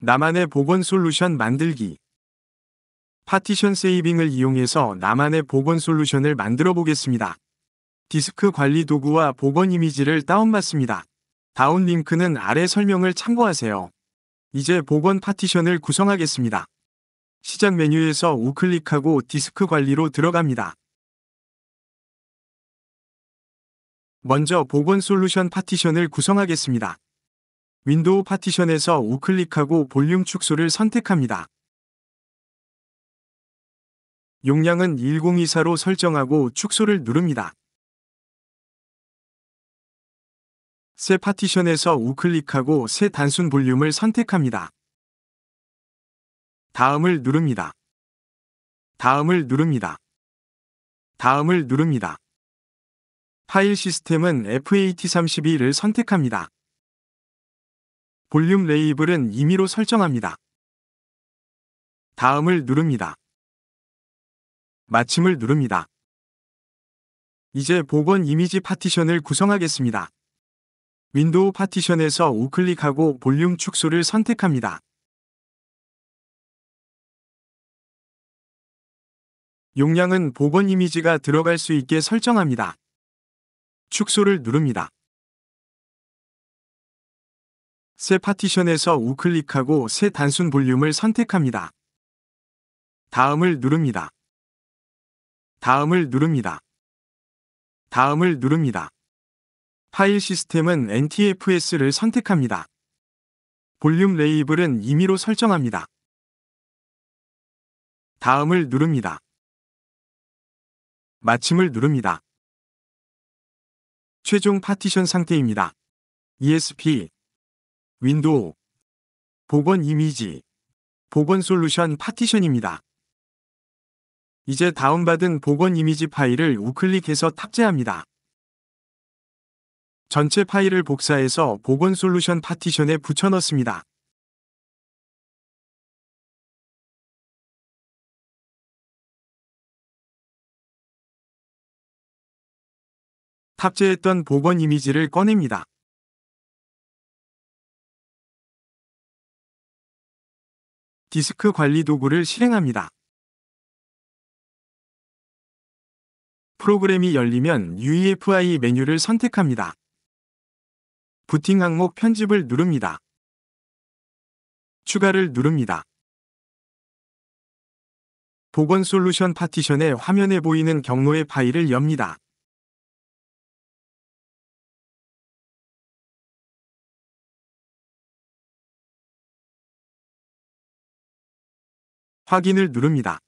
나만의 복원 솔루션 만들기. Partition Saving을 이용해서 나만의 복원 솔루션을 만들어 보겠습니다. 디스크 관리 도구와 복원 이미지를 다운받습니다. 다운 링크는 아래 설명을 참고하세요. 이제 복원 파티션을 구성하겠습니다. 시작 메뉴에서 우클릭하고 디스크 관리로 들어갑니다. 먼저 복원 솔루션 파티션을 구성하겠습니다. 윈도우 파티션에서 우클릭하고 볼륨 축소를 선택합니다. 용량은 1024로 설정하고 축소를 누릅니다. 새 파티션에서 우클릭하고 새 단순 볼륨을 선택합니다. 다음을 누릅니다. 다음을 누릅니다. 다음을 누릅니다. 파일 시스템은 FAT32를 선택합니다. 볼륨 레이블은 임의로 설정합니다. 다음을 누릅니다. 마침을 누릅니다. 이제 복원 이미지 파티션을 구성하겠습니다. 윈도우 파티션에서 우클릭하고 볼륨 축소를 선택합니다. 용량은 복원 이미지가 들어갈 수 있게 설정합니다. 축소를 누릅니다. 새 파티션에서 우클릭하고 새 단순 볼륨을 선택합니다. 다음을 누릅니다. 다음을 누릅니다. 다음을 누릅니다. 파일 시스템은 NTFS를 선택합니다. 볼륨 레이블은 임의로 설정합니다. 다음을 누릅니다. 마침을 누릅니다. 최종 파티션 상태입니다. ESP 윈도우 복원 이미지 복원 솔루션 파티션입니다. 이제 다운받은 복원 이미지 파일을 우클릭해서 탑재합니다. 전체 파일을 복사해서 복원 솔루션 파티션에 붙여넣습니다. 탑재했던 복원 이미지를 꺼냅니다. 디스크 관리 도구를 실행합니다. 프로그램이 열리면 UEFI 메뉴를 선택합니다. 부팅 항목 편집을 누릅니다. 추가를 누릅니다. 복원 솔루션 파티션의 화면에 보이는 경로의 파일을 엽니다. 확인을 누릅니다.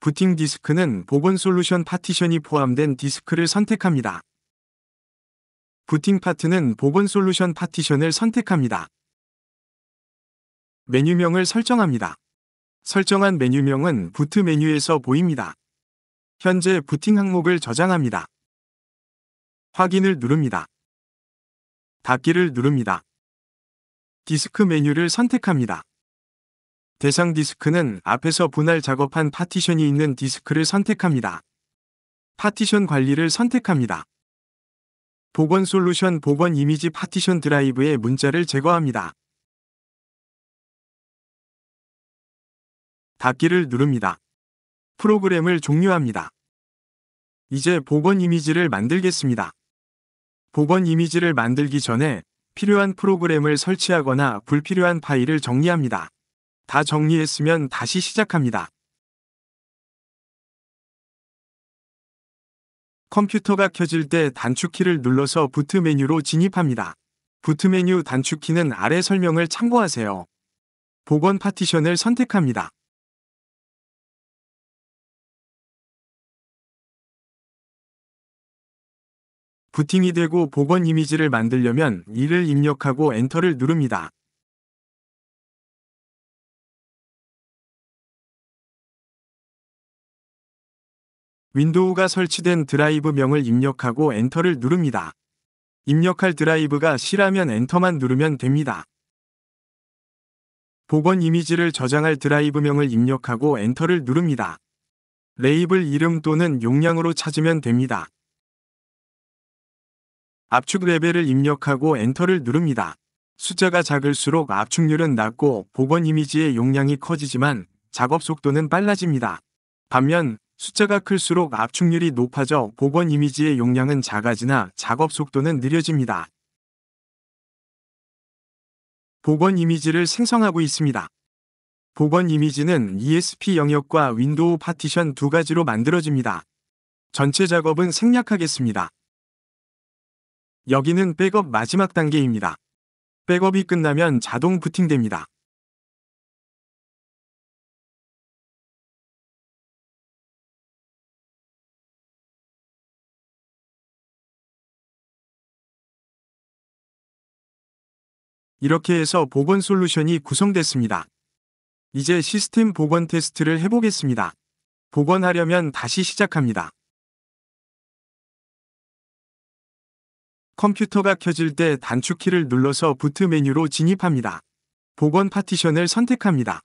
부팅 디스크는 복원 솔루션 파티션이 포함된 디스크를 선택합니다. 부팅 파트는 복원 솔루션 파티션을 선택합니다. 메뉴명을 설정합니다. 설정한 메뉴명은 부트 메뉴에서 보입니다. 현재 부팅 항목을 저장합니다. 확인을 누릅니다. 닫기를 누릅니다. 디스크 메뉴를 선택합니다. 대상 디스크는 앞에서 분할 작업한 파티션이 있는 디스크를 선택합니다. 파티션 관리를 선택합니다. 복원 솔루션 복원 이미지 파티션 드라이브의 문자를 제거합니다. 닫기를 누릅니다. 프로그램을 종료합니다. 이제 복원 이미지를 만들겠습니다. 복원 이미지를 만들기 전에 필요한 프로그램을 설치하거나 불필요한 파일을 정리합니다. 다 정리했으면 다시 시작합니다. 컴퓨터가 켜질 때 단축키를 눌러서 부트 메뉴로 진입합니다. 부트 메뉴 단축키는 아래 설명을 참고하세요. 복원 파티션을 선택합니다. 부팅이 되고 복원 이미지를 만들려면 1을 입력하고 엔터를 누릅니다. 윈도우가 설치된 드라이브명을 입력하고 엔터를 누릅니다. 입력할 드라이브가 C라면 엔터만 누르면 됩니다. 복원 이미지를 저장할 드라이브명을 입력하고 엔터를 누릅니다. 레이블 이름 또는 용량으로 찾으면 됩니다. 압축 레벨을 입력하고 엔터를 누릅니다. 숫자가 작을수록 압축률은 낮고 복원 이미지의 용량이 커지지만 작업 속도는 빨라집니다. 반면 숫자가 클수록 압축률이 높아져 복원 이미지의 용량은 작아지나 작업 속도는 느려집니다. 복원 이미지를 생성하고 있습니다. 복원 이미지는 ESP 영역과 윈도우 파티션 두 가지로 만들어집니다. 전체 작업은 생략하겠습니다. 여기는 백업 마지막 단계입니다. 백업이 끝나면 자동 부팅됩니다. 이렇게 해서 복원 솔루션이 구성됐습니다. 이제 시스템 복원 테스트를 해보겠습니다. 복원하려면 다시 시작합니다. 컴퓨터가 켜질 때 단축키를 눌러서 부트 메뉴로 진입합니다. 복원 파티션을 선택합니다.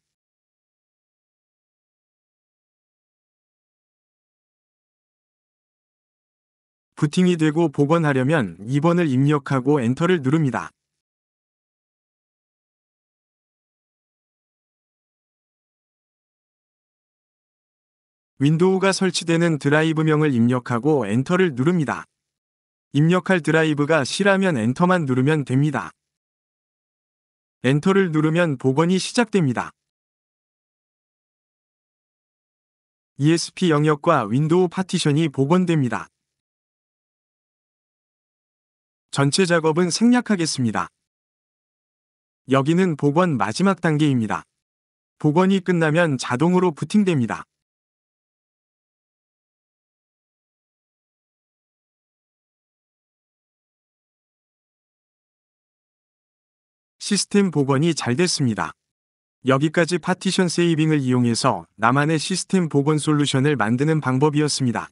부팅이 되고 복원하려면 2번을 입력하고 엔터를 누릅니다. 윈도우가 설치되는 드라이브명을 입력하고 엔터를 누릅니다. 입력할 드라이브가 C라면 엔터만 누르면 됩니다. 엔터를 누르면 복원이 시작됩니다. ESP 영역과 윈도우 파티션이 복원됩니다. 전체 작업은 생략하겠습니다. 여기는 복원 마지막 단계입니다. 복원이 끝나면 자동으로 부팅됩니다. 시스템 복원이 잘 됐습니다. 여기까지 파티션 세이빙을 이용해서 나만의 시스템 복원 솔루션을 만드는 방법이었습니다.